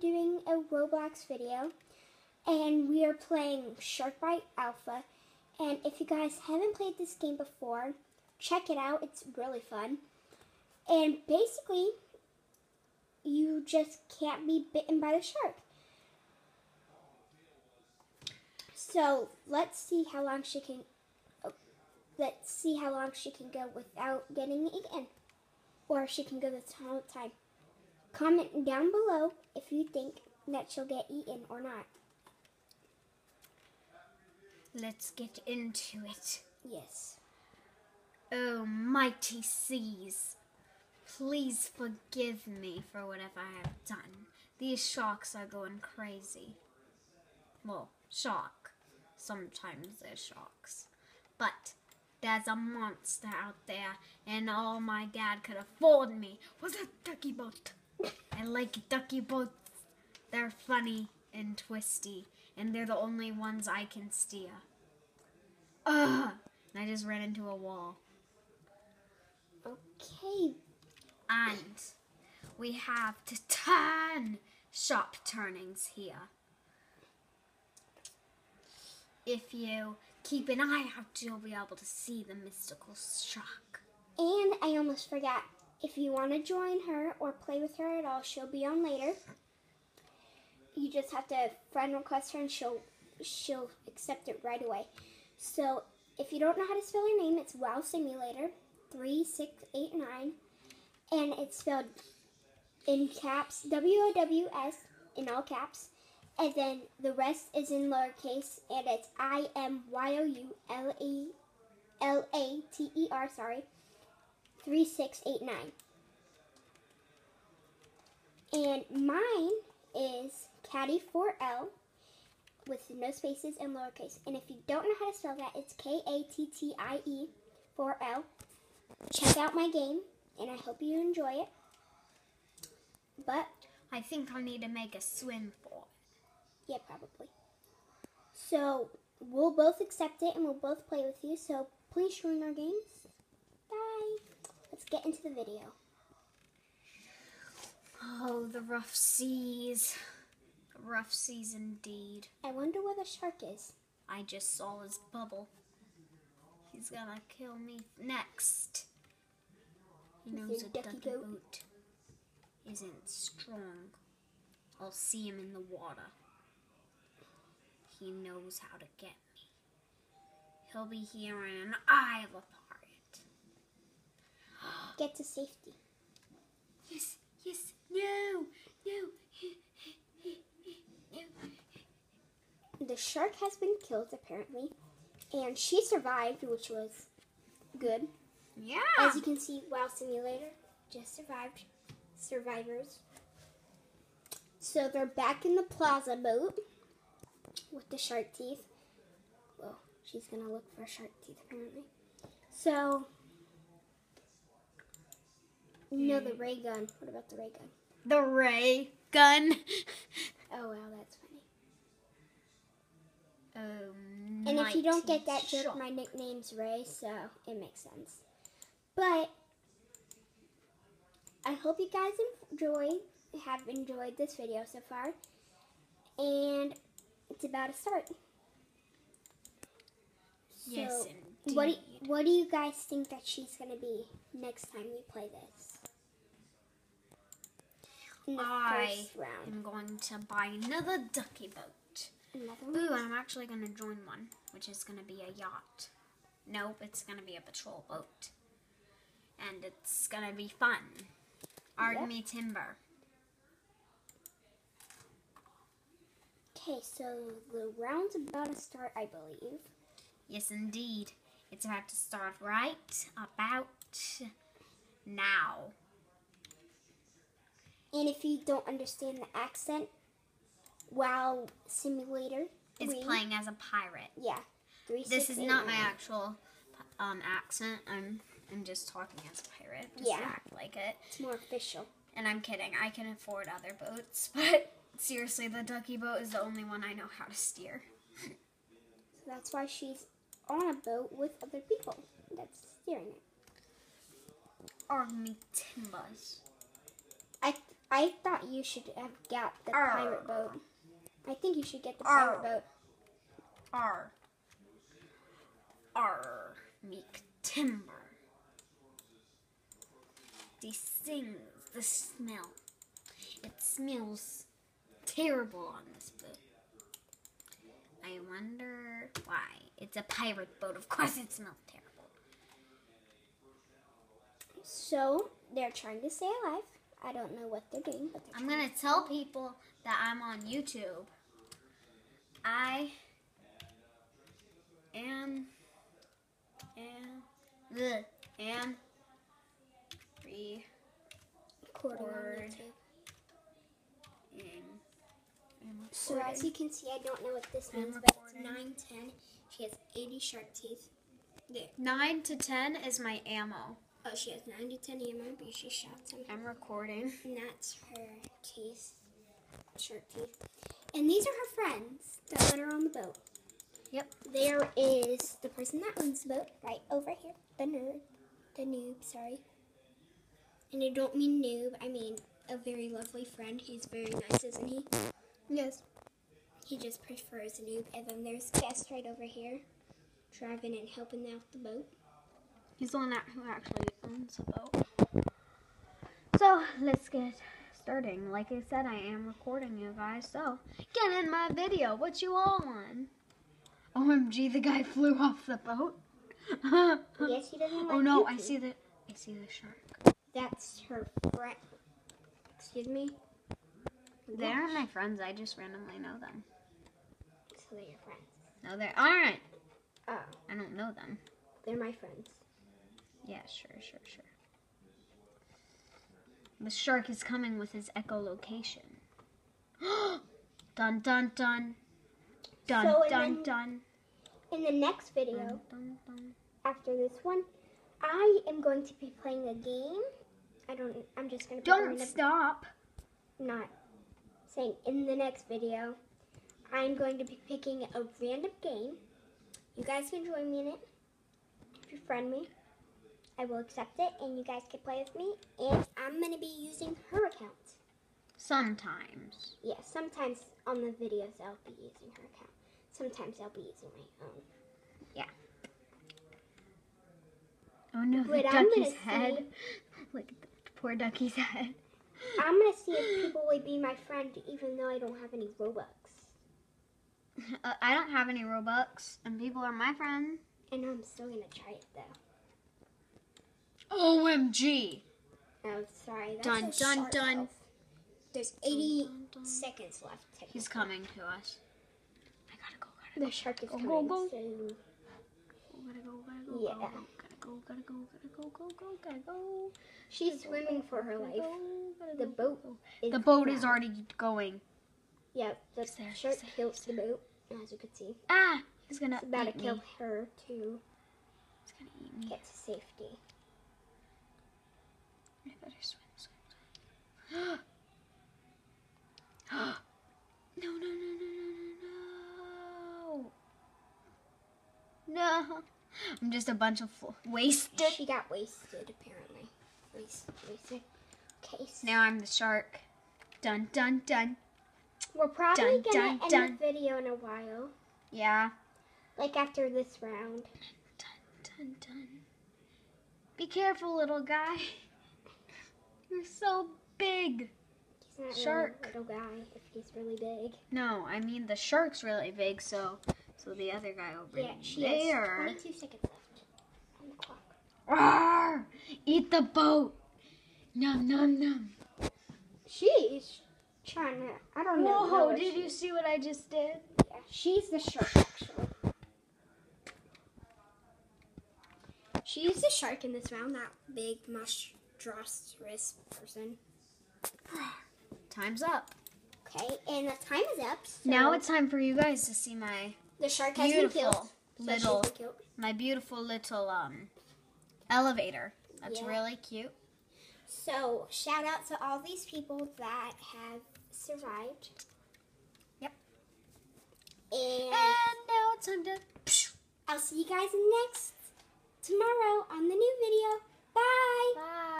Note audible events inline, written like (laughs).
doing a Roblox video, and we are playing Shark Bite Alpha. And if you guys haven't played this game before, check it out. It's really fun. And basically, you just can't be bitten by the shark. So let's see how long she can. oh, let's see how long she can go without getting eaten, or she can go the whole time. Comment down below if you think that she'll get eaten or not. Let's get into it. Yes. Oh, mighty seas, please forgive me for whatever I have done. These sharks are going crazy. Well, shark. Sometimes they're sharks. But there's a monster out there, and all my dad could afford me was a ducky boat. I like ducky boats. They're funny and twisty, and they're the only ones I can steer. Ugh! And I just ran into a wall. Okay. And we have to turn sharp turnings here. If you keep an eye out, you'll be able to see the mystical shark. And I almost forgot. If you want to join her or play with her at all, she'll be on later. You just have to friend request her and she'll she'll accept it right away. So if you don't know how to spell her name, it's Wow Simulator three six eight nine, and it's spelled in caps W O W S in all caps, and then the rest is in lowercase, and it's I M Y O U L E L A T E R. Sorry, three six eight nine. And mine is Kattie4L with no spaces and lowercase. And if you don't know how to spell that, it's K A T T I E 4L. Check out my game, and I hope you enjoy it. But, I think I'll need to make a swim for it. yeah, probably. So, we'll both accept it and we'll both play with you. So, please join our games. Let's get into the video. Oh, the rough seas. Rough seas indeed. I wonder where the shark is. I just saw his bubble. He's gonna kill me next. He knows a ducky ducky boat isn't strong. I'll see him in the water. He knows how to get me. He'll be here in an eye of a. Get to safety. Yes, yes, no, no. no. The shark has been killed, apparently. And she survived, which was good. Yeah. As you can see, WoW Simulator just survived. Survivors. So they're back in the plaza boat with the shark teeth. Well, she's gonna look for shark teeth apparently. So, no, the ray gun. What about the ray gun? the ray gun. (laughs) Oh wow, that's funny. Um, And if you don't get that joke, my nickname's Ray, so it makes sense. But I hope you guys enjoy have enjoyed this video so far. And it's about to start. Yes, So, indeed. what do, what do you guys think that she's gonna be next time we play this? In the I first round. am going to buy another ducky boat. Another Ooh, one? I'm actually going to join one, which is going to be a yacht. Nope, it's going to be a patrol boat. And it's going to be fun. Arg Yep. me timber. Okay, so the round's about to start, I believe. Yes, indeed. It's about to start right about now. And if you don't understand the accent, WoW Simulator is 3, playing as a pirate. Yeah, three. This six, is not my actual um, accent. I'm I'm just talking as a pirate. Just Yeah. act like it. It's more official. And I'm kidding. I can afford other boats, (laughs) but seriously, the ducky boat is the only one I know how to steer. So that's why she's on a boat with other people that's steering it. Arg me timbers. I I thought you should have got the Arr. pirate boat. I think you should get the Arr. pirate boat. R. R. Meek timber. These things, the smell. It smells terrible on this boat. I wonder why. It's a pirate boat. Of course it smells terrible. So they're trying to stay alive. I don't know what they're doing, but they're I'm gonna tell people that I'm on YouTube. I am am the am re recording on Record. YouTube. am, am So as you can see, I don't know what this means, but it's. 9, 10. She has 80 shark teeth. Nine to ten is my ammo. Oh, she has 9 to 10 ammo, but she shot some. I'm recording. And that's her teeth. Shark teeth. And these are her friends that her on the boat. Yep. There is the person that owns the boat right over here. The nerd. The noob, sorry. And I don't mean noob, I mean a very lovely friend. He's very nice, isn't he? Yes. He just prefers a noob. And then there's Guest right over here, driving and helping out the boat. He's the one that, who actually owns the boat. So let's get starting. Like I said, I am recording you guys. So get in my video. What you all want? OMG, the guy flew off the boat. (laughs) Yes, he doesn't oh, like oh no, I see the I see the shark. That's her friend. Excuse me? They aren't my friends. I just randomly know them. So they're your friends. No, they aren't. Oh, I don't know them. they're my friends. Yeah, sure, sure, sure. The shark is coming with his echolocation. (gasps) dun dun dun. Dun So, dun then- dun. In the next video, Dun dun after this one, I am going to be playing a game. I don't. I'm just gonna. Don't stop. Not saying in the next video, I'm going to be picking a random game. You guys can join me in it. If you friend me, I will accept it, and you guys can play with me. And I'm gonna be using her account. Sometimes. Yeah, sometimes on the videos I'll be using her account. Sometimes I'll be using my own. Yeah. Oh no, the Wait, I'm ducky's head. (laughs) Look at the poor ducky's head. I'm gonna see if people will be my friend, even though I don't have any Robux. (laughs) Uh, I don't have any Robux, and people are my friend. And I'm still gonna try it though. OMG. Oh, sorry. That's Dun, a dun, dun. health. There's 80 Dun, dun. seconds left. He's coming to us. I gotta go, gotta The shark is Go, coming. go, go. So go, gotta go, gotta go, Yeah. gotta go, gotta go, gotta go, gotta go, gotta go. she's swimming for her Gotta life. go, gotta The boat go. Is The boat is already going. Yeah, the there, shark he's there, killed the boat, as you can see. Ah! He's gonna It's about to kill me. her too. He's gonna eat me. get to safety. I better swim, swim, swim. (gasps) no, no, no, no, no, no, no. No. I'm just a bunch of wasted. She got wasted, apparently. Waste, wasted. Okay, Now I'm the shark. Dun, dun, dun. we're probably Dun, gonna dun, end dun. the video in a while. Yeah. Like after this round. Dun, dun, dun. Be careful, little guy. (laughs) You're so big. Shark. really little guy if he's really big. No, I mean the shark's really big, so so the other guy over Yeah, she has there. 22 seconds left on the clock. Rawr! Eat the boat. Num num num. She's trying to. I don't know. Whoa! Did you see what I just did? Yeah, she's the shark, actually. She's the shark in this round, that big monstrous person. Time's up. Okay, and the time is up. So Now it's time for you guys to see my the shark has been killed. little been killed. my beautiful little um elevator. That's Yeah. really cute. So shout out to all these people that have survived. Yep. And And now it's time to. I'll see you guys next tomorrow on the new video. Bye. Bye.